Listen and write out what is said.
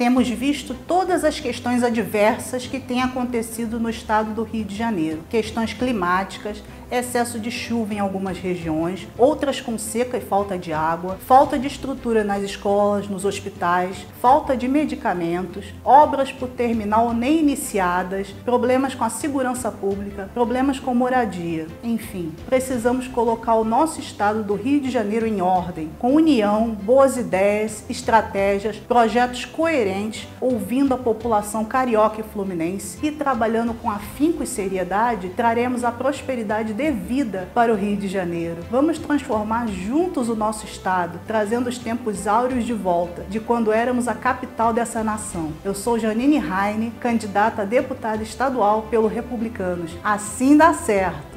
Temos visto todas as questões adversas que têm acontecido no estado do Rio de Janeiro: questões climáticas, excesso de chuva em algumas regiões, outras com seca e falta de água, falta de estrutura nas escolas, nos hospitais, falta de medicamentos, obras por terminal nem iniciadas, problemas com a segurança pública, problemas com moradia. Enfim, precisamos colocar o nosso estado do Rio de Janeiro em ordem, com união, boas ideias, estratégias, projetos coerentes, ouvindo a população carioca e fluminense e trabalhando com afinco e seriedade, traremos a prosperidade devida para o Rio de Janeiro. Vamos transformar juntos o nosso estado, trazendo os tempos áureos de volta, de quando éramos a capital dessa nação. Eu sou Janine Heine, candidata a deputada estadual pelo Republicanos. Assim dá certo!